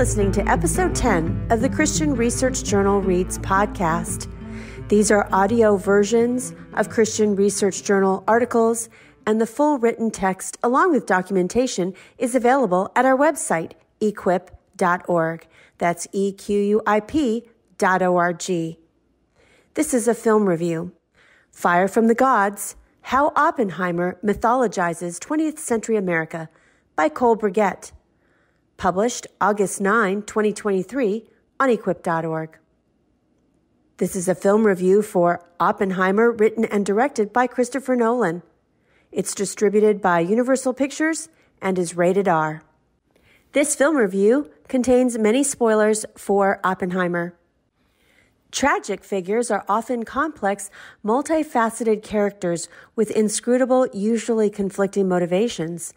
listening to episode 10 of the Christian Research Journal Reads podcast. These are audio versions of Christian Research Journal articles, and the full written text, along with documentation, is available at our website, equip.org. That's E Q U I P dot O R G. This is a film review. Fire from the Gods How Oppenheimer Mythologizes 20th Century America by Cole Burgett. Published August 9, 2023 on equip.org. This is a film review for Oppenheimer, written and directed by Christopher Nolan. It's distributed by Universal Pictures and is rated R. This film review contains many spoilers for Oppenheimer. Tragic figures are often complex, multifaceted characters with inscrutable, usually conflicting motivations.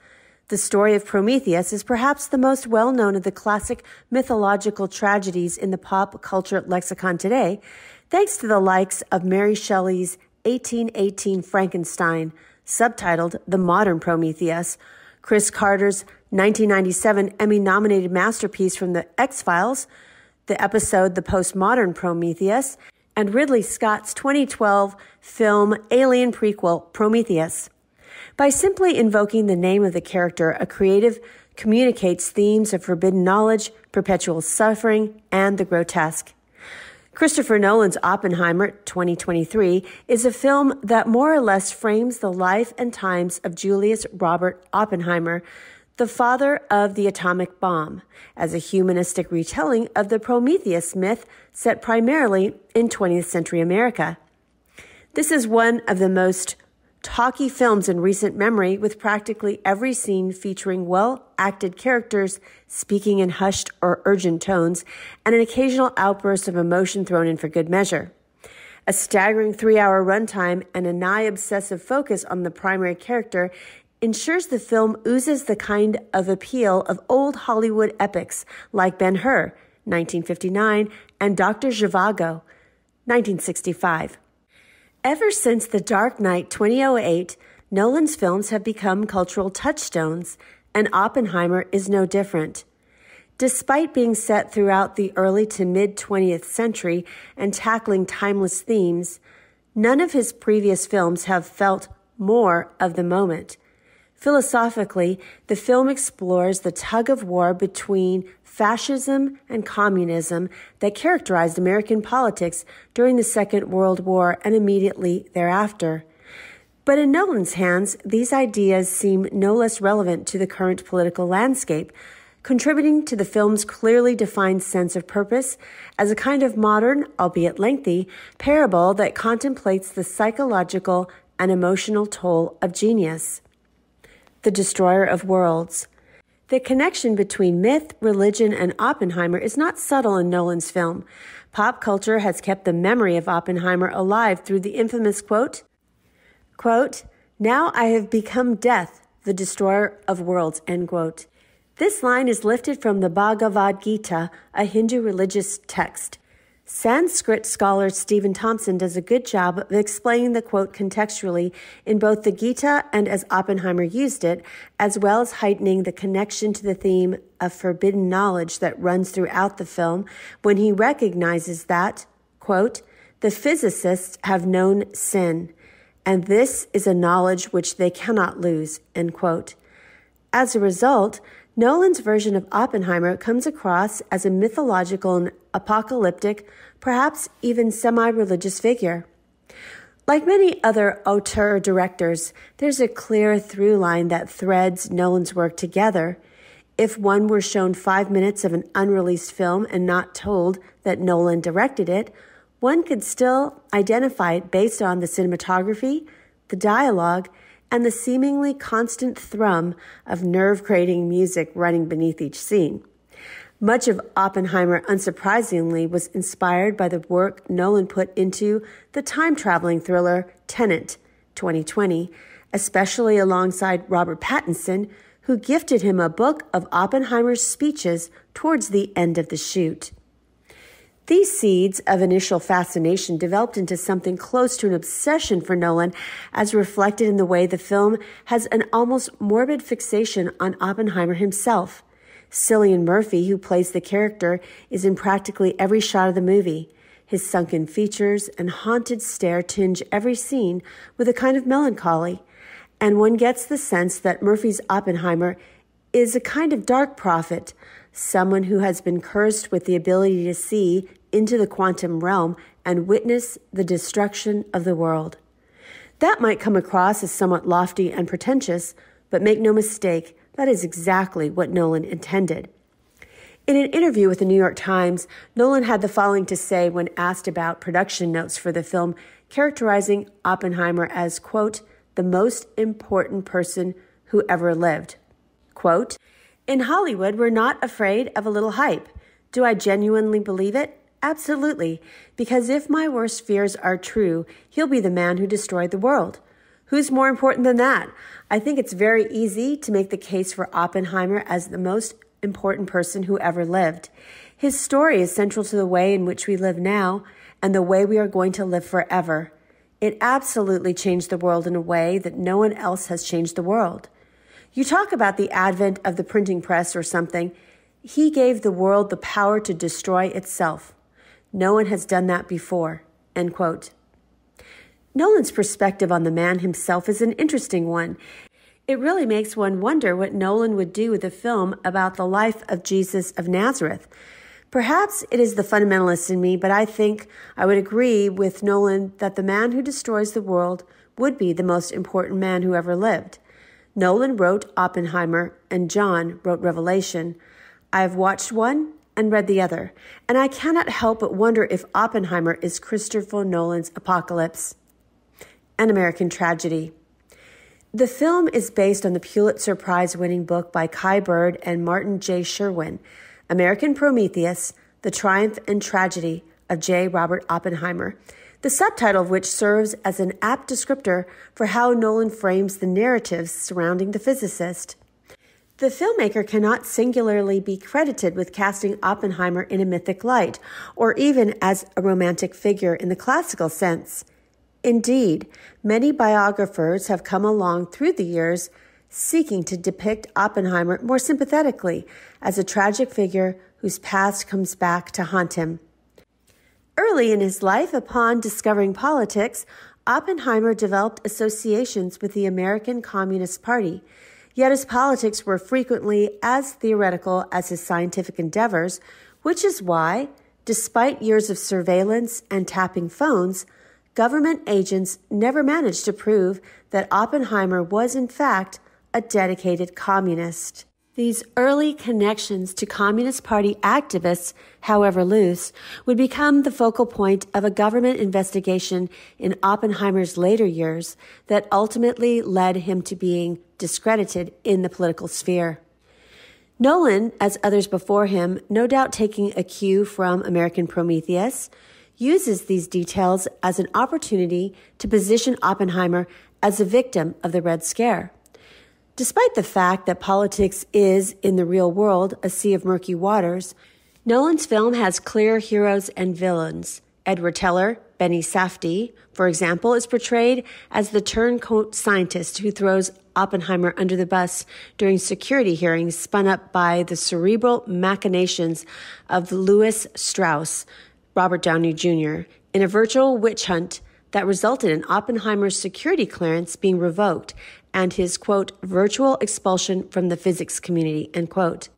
The story of Prometheus is perhaps the most well known of the classic mythological tragedies in the pop culture lexicon today, thanks to the likes of Mary Shelley's 1818 Frankenstein, subtitled The Modern Prometheus, Chris Carter's 1997 Emmy nominated masterpiece from The X Files, the episode The Postmodern Prometheus, and Ridley Scott's 2012 film Alien prequel Prometheus. By simply invoking the name of the character, a creative communicates themes of forbidden knowledge, perpetual suffering, and the grotesque. Christopher Nolan's Oppenheimer 2023 is a film that more or less frames the life and times of Julius Robert Oppenheimer, the father of the atomic bomb, as a humanistic retelling of the Prometheus myth set primarily in 20th century America. This is one of the most talky films in recent memory, with practically every scene featuring well acted characters speaking in hushed or urgent tones, and an occasional outburst of emotion thrown in for good measure. A staggering three hour runtime and a nigh obsessive focus on the primary character ensures the film oozes the kind of appeal of old Hollywood epics like Ben Hur, 1959, and Dr. Zhivago, 1965. Ever since The Dark Knight 2008, Nolan's films have become cultural touchstones, and Oppenheimer is no different. Despite being set throughout the early to mid 20th century and tackling timeless themes, none of his previous films have felt more of the moment. Philosophically, the film explores the tug of war between fascism and communism that characterized American politics during the Second World War and immediately thereafter. But in Nolan's hands, these ideas seem no less relevant to the current political landscape, contributing to the film's clearly defined sense of purpose as a kind of modern, albeit lengthy, parable that contemplates the psychological and emotional toll of genius the destroyer of worlds. The connection between myth, religion, and Oppenheimer is not subtle in Nolan's film. Pop culture has kept the memory of Oppenheimer alive through the infamous quote, quote, Now I have become death, the destroyer of worlds, end quote. This line is lifted from the Bhagavad Gita, a Hindu religious text. Sanskrit scholar Stephen Thompson does a good job of explaining the quote contextually in both the Gita and as Oppenheimer used it, as well as heightening the connection to the theme of forbidden knowledge that runs throughout the film when he recognizes that, quote, the physicists have known sin, and this is a knowledge which they cannot lose, end quote. As a result, Nolan's version of Oppenheimer comes across as a mythological and apocalyptic, perhaps even semi religious figure. Like many other auteur directors, there's a clear through line that threads Nolan's work together. If one were shown five minutes of an unreleased film and not told that Nolan directed it, one could still identify it based on the cinematography, the dialogue, and the seemingly constant thrum of nerve creating music running beneath each scene. Much of Oppenheimer, unsurprisingly, was inspired by the work Nolan put into the time traveling thriller Tenet 2020, especially alongside Robert Pattinson, who gifted him a book of Oppenheimer's speeches towards the end of the shoot. These seeds of initial fascination developed into something close to an obsession for Nolan, as reflected in the way the film has an almost morbid fixation on Oppenheimer himself. Cillian Murphy, who plays the character, is in practically every shot of the movie. His sunken features and haunted stare tinge every scene with a kind of melancholy, and one gets the sense that Murphy's Oppenheimer is a kind of dark prophet, someone who has been cursed with the ability to see into the quantum realm and witness the destruction of the world. That might come across as somewhat lofty and pretentious, but make no mistake, that is exactly what Nolan intended. In an interview with the New York Times, Nolan had the following to say when asked about production notes for the film, characterizing Oppenheimer as, quote, the most important person who ever lived. Quote, in Hollywood, we're not afraid of a little hype. Do I genuinely believe it? Absolutely, because if my worst fears are true, he'll be the man who destroyed the world. Who's more important than that? I think it's very easy to make the case for Oppenheimer as the most important person who ever lived. His story is central to the way in which we live now and the way we are going to live forever. It absolutely changed the world in a way that no one else has changed the world. You talk about the advent of the printing press or something. He gave the world the power to destroy itself. No one has done that before. End quote. Nolan's perspective on the man himself is an interesting one. It really makes one wonder what Nolan would do with a film about the life of Jesus of Nazareth. Perhaps it is the fundamentalist in me, but I think I would agree with Nolan that the man who destroys the world would be the most important man who ever lived. Nolan wrote Oppenheimer, and John wrote Revelation. I have watched one and read the other, and I cannot help but wonder if Oppenheimer is Christopher Nolan's Apocalypse. An American Tragedy. The film is based on the Pulitzer Prize winning book by Kai Bird and Martin J. Sherwin, American Prometheus The Triumph and Tragedy of J. Robert Oppenheimer, the subtitle of which serves as an apt descriptor for how Nolan frames the narratives surrounding the physicist. The filmmaker cannot singularly be credited with casting Oppenheimer in a mythic light, or even as a romantic figure in the classical sense. Indeed, many biographers have come along through the years seeking to depict Oppenheimer more sympathetically as a tragic figure whose past comes back to haunt him. Early in his life, upon discovering politics, Oppenheimer developed associations with the American Communist Party Yet his politics were frequently as theoretical as his scientific endeavors, which is why, despite years of surveillance and tapping phones, government agents never managed to prove that Oppenheimer was, in fact, a dedicated communist. These early connections to Communist Party activists, however loose, would become the focal point of a government investigation in Oppenheimer's later years that ultimately led him to being discredited in the political sphere. Nolan, as others before him, no doubt taking a cue from American Prometheus, uses these details as an opportunity to position Oppenheimer as a victim of the Red Scare. Despite the fact that politics is, in the real world, a sea of murky waters, Nolan's film has clear heroes and villains. Edward Teller, Benny Safdie, for example, is portrayed as the turncoat scientist who throws Oppenheimer under the bus during security hearings spun up by the cerebral machinations of Lewis Strauss, Robert Downey Jr., in a virtual witch hunt that resulted in Oppenheimer's security clearance being revoked and his, quote, virtual expulsion from the physics community, end quote.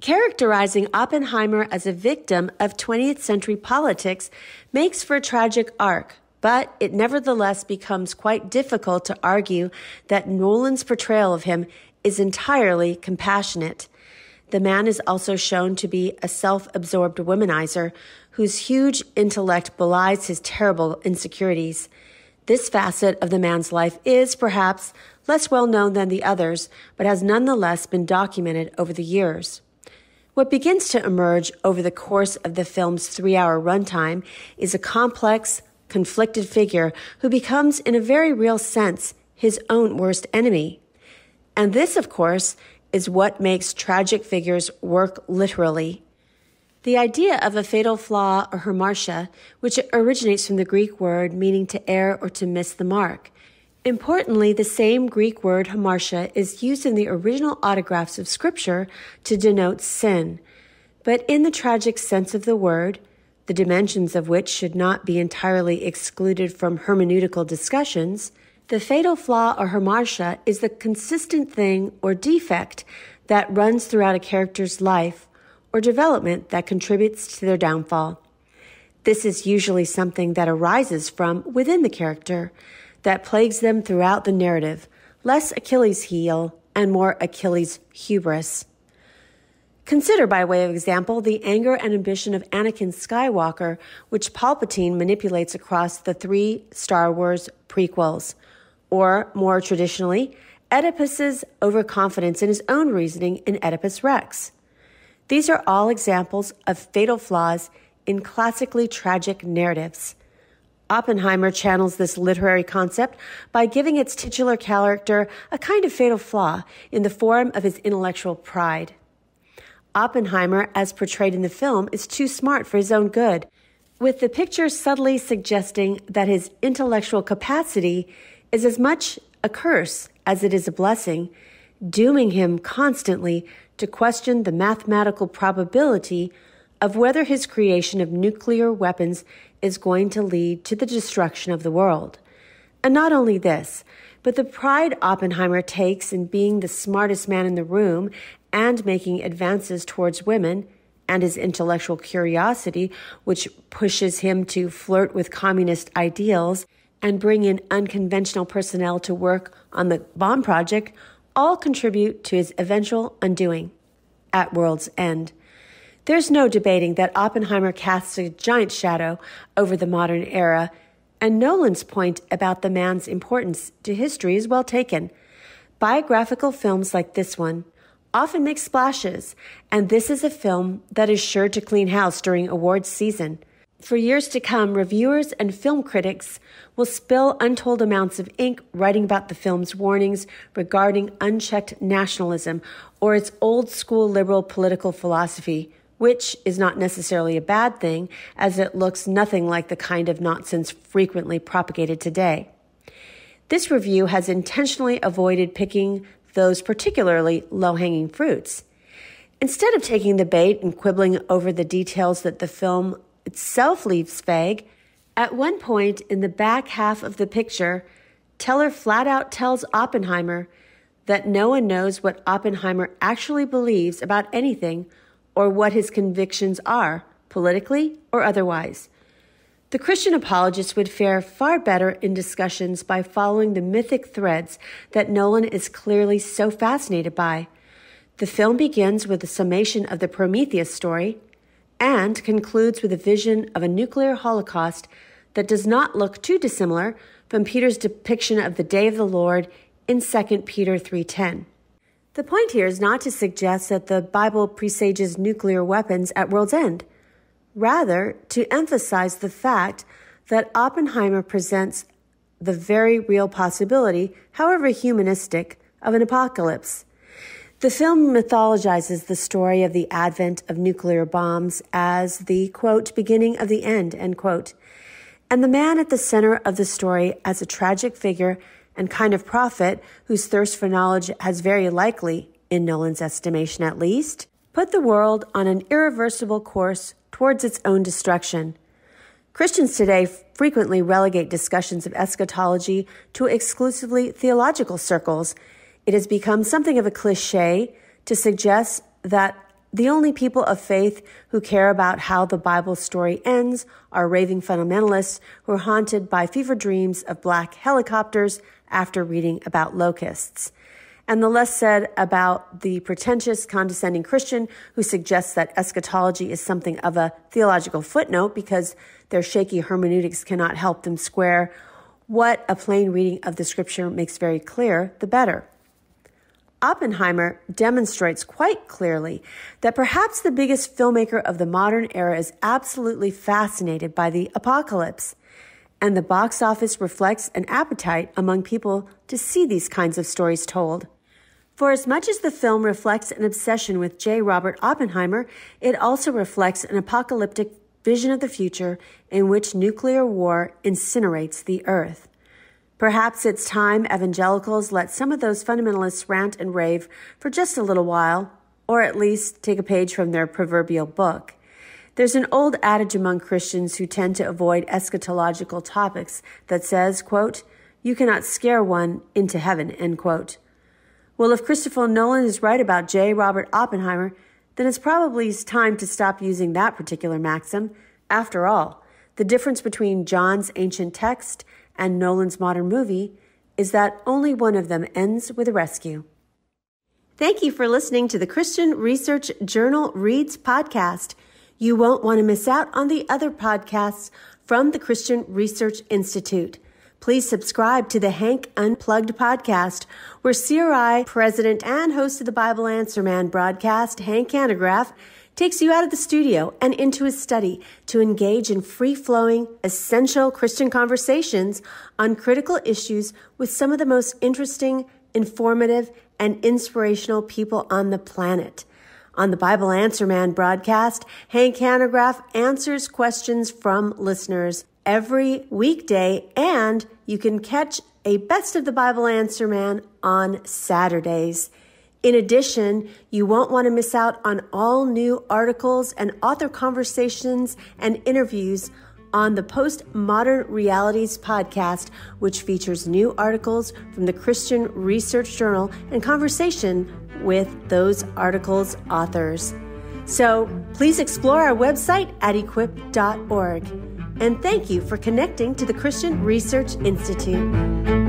Characterizing Oppenheimer as a victim of 20th century politics makes for a tragic arc, but it nevertheless becomes quite difficult to argue that Nolan's portrayal of him is entirely compassionate. The man is also shown to be a self absorbed womanizer whose huge intellect belies his terrible insecurities. This facet of the man's life is, perhaps, less well known than the others, but has nonetheless been documented over the years. What begins to emerge over the course of the film's three hour runtime is a complex, conflicted figure who becomes, in a very real sense, his own worst enemy. And this, of course, is what makes tragic figures work literally. The idea of a fatal flaw or hamartia, which originates from the Greek word meaning to err or to miss the mark, Importantly, the same Greek word hamartia is used in the original autographs of Scripture to denote sin, but in the tragic sense of the word, the dimensions of which should not be entirely excluded from hermeneutical discussions, the fatal flaw or hamartia is the consistent thing or defect that runs throughout a character's life or development that contributes to their downfall. This is usually something that arises from within the character that plagues them throughout the narrative, less Achilles' heel and more Achilles' hubris. Consider, by way of example, the anger and ambition of Anakin Skywalker, which Palpatine manipulates across the three Star Wars prequels. Or, more traditionally, Oedipus's overconfidence in his own reasoning in Oedipus Rex. These are all examples of fatal flaws in classically tragic narratives. Oppenheimer channels this literary concept by giving its titular character a kind of fatal flaw in the form of his intellectual pride. Oppenheimer, as portrayed in the film, is too smart for his own good, with the picture subtly suggesting that his intellectual capacity is as much a curse as it is a blessing, dooming him constantly to question the mathematical probability of whether his creation of nuclear weapons is going to lead to the destruction of the world. And not only this, but the pride Oppenheimer takes in being the smartest man in the room and making advances towards women, and his intellectual curiosity, which pushes him to flirt with communist ideals and bring in unconventional personnel to work on the bomb project, all contribute to his eventual undoing at world's end. There's no debating that Oppenheimer casts a giant shadow over the modern era, and Nolan's point about the man's importance to history is well taken. Biographical films like this one often make splashes, and this is a film that is sure to clean house during awards season. For years to come, reviewers and film critics will spill untold amounts of ink writing about the film's warnings regarding unchecked nationalism or its old school liberal political philosophy, which is not necessarily a bad thing, as it looks nothing like the kind of nonsense frequently propagated today. This review has intentionally avoided picking those particularly low hanging fruits. Instead of taking the bait and quibbling over the details that the film itself leaves vague, at one point in the back half of the picture, Teller flat out tells Oppenheimer that no one knows what Oppenheimer actually believes about anything or what his convictions are, politically or otherwise. The Christian apologist would fare far better in discussions by following the mythic threads that Nolan is clearly so fascinated by. The film begins with a summation of the Prometheus story and concludes with a vision of a nuclear holocaust that does not look too dissimilar from Peter's depiction of the day of the Lord in 2 Peter 3:10. The point here is not to suggest that the Bible presages nuclear weapons at world's end rather to emphasize the fact that Oppenheimer presents the very real possibility, however humanistic, of an apocalypse. The film mythologizes the story of the advent of nuclear bombs as the quote, beginning of the end, end quote, and the man at the center of the story as a tragic figure and kind of prophet whose thirst for knowledge has very likely, in Nolan's estimation at least, put the world on an irreversible course towards its own destruction. Christians today frequently relegate discussions of eschatology to exclusively theological circles. It has become something of a cliche to suggest that the only people of faith who care about how the Bible story ends are raving fundamentalists who are haunted by fever dreams of black helicopters after reading about locusts and the less said about the pretentious, condescending Christian who suggests that eschatology is something of a theological footnote because their shaky hermeneutics cannot help them square what a plain reading of the scripture makes very clear, the better. Oppenheimer demonstrates quite clearly that perhaps the biggest filmmaker of the modern era is absolutely fascinated by the apocalypse. And the box office reflects an appetite among people to see these kinds of stories told. For as much as the film reflects an obsession with J. Robert Oppenheimer, it also reflects an apocalyptic vision of the future in which nuclear war incinerates the earth. Perhaps it's time evangelicals let some of those fundamentalists rant and rave for just a little while, or at least take a page from their proverbial book. There's an old adage among Christians who tend to avoid eschatological topics that says, quote, you cannot scare one into heaven, end quote. Well, if Christopher Nolan is right about J. Robert Oppenheimer, then it's probably time to stop using that particular maxim. After all, the difference between John's ancient text and Nolan's modern movie is that only one of them ends with a rescue. Thank you for listening to the Christian Research Journal Reads podcast. You won't want to miss out on the other podcasts from the Christian Research Institute. Please subscribe to the Hank Unplugged podcast, where CRI president and host of the Bible Answer Man broadcast, Hank Hanegraaff, takes you out of the studio and into his study to engage in free flowing, essential Christian conversations on critical issues with some of the most interesting, informative, and inspirational people on the planet. On the Bible Answer Man broadcast, Hank Hanegraaff answers questions from listeners every weekday, and you can catch a Best of the Bible Answer Man on Saturdays. In addition, you won't want to miss out on all new articles and author conversations and interviews on the Postmodern Realities podcast, which features new articles from the Christian Research Journal and conversation with those articles' authors. So please explore our website at equip.org. And thank you for connecting to the Christian Research Institute.